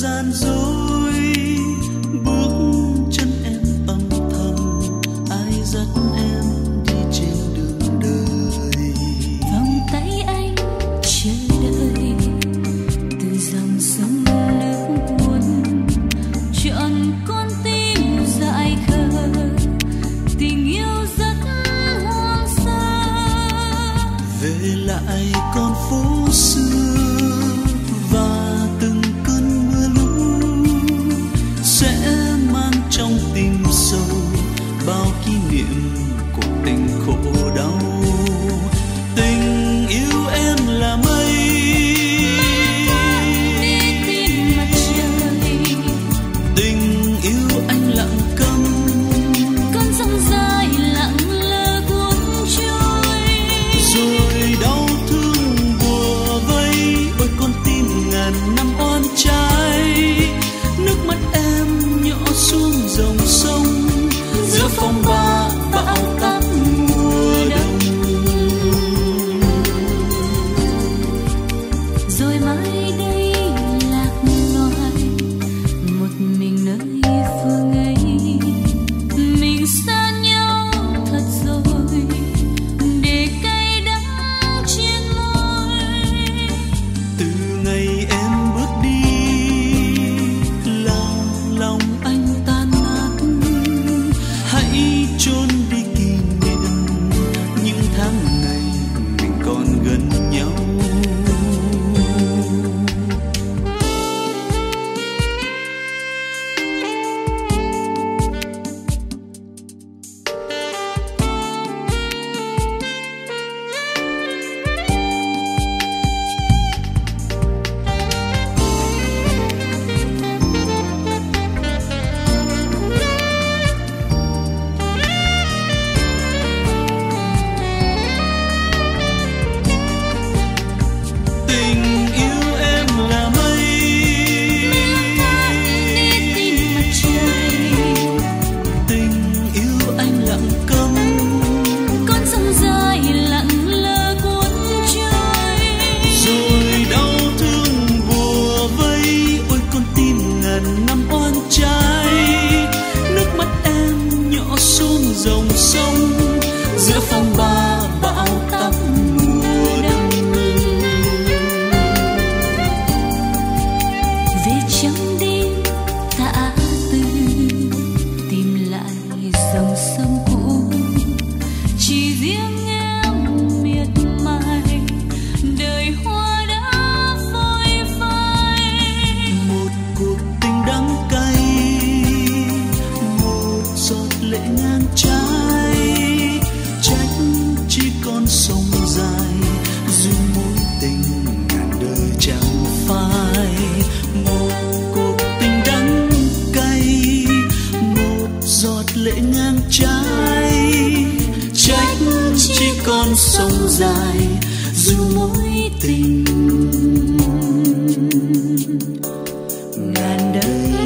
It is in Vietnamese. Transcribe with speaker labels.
Speaker 1: gian dối bước chân em âm thầm ai dẫn em
Speaker 2: đi trên đường đời?
Speaker 1: Vòng tay anh chờ đợi từ dòng sông nước buồn trọn con tim dại khờ tình yêu rất hoang sơ. Về lại
Speaker 2: con
Speaker 1: phố xưa dòng sông giữa phong ba bão táp mùa đông.
Speaker 2: Về trong đêm, ta từ tìm lại dòng sông.
Speaker 1: dễ ngang trái trách chỉ còn sông dài dù mối tình. Ngàn đời